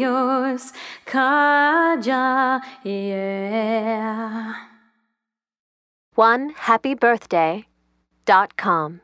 yours, Kaja, yeah. One happy birthday dot com.